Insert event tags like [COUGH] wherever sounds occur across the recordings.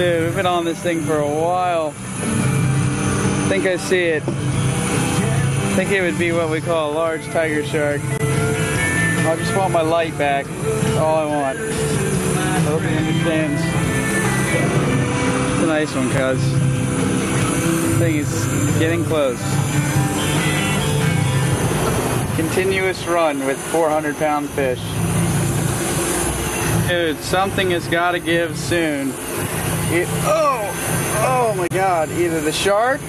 Dude, we've been on this thing for a while. I think I see it. I think it would be what we call a large tiger shark. I just want my light back. That's all I want. I hope he understands. It's a nice one, cuz. Thing is getting close. Continuous run with 400 pound fish. Dude, something has got to give soon. It, oh, oh my God! Either the shark,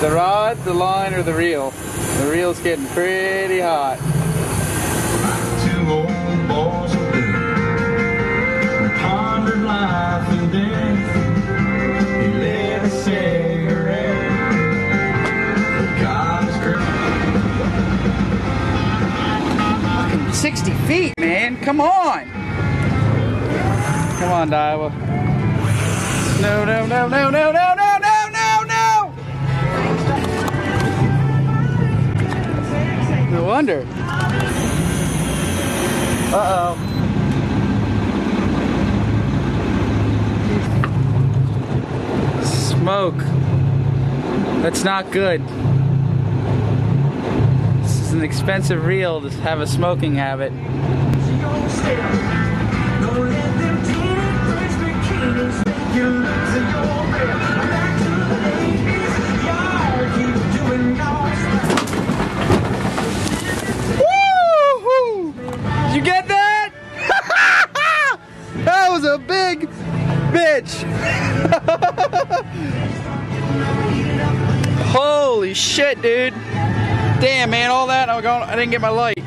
the rod, the line, or the reel. The reel's getting pretty hot. Two old boys of. We pondered life and death. He lit a cigarette. God's 60 feet, man. Come on. Come on, Daiwa. No, no, no, no, no, no, no, no, no, no. No wonder. Uh-oh. Smoke. That's not good. This is an expensive reel to have a smoking habit. Big bitch. [LAUGHS] Holy shit, dude. Damn, man, all that, I, didn't get my light.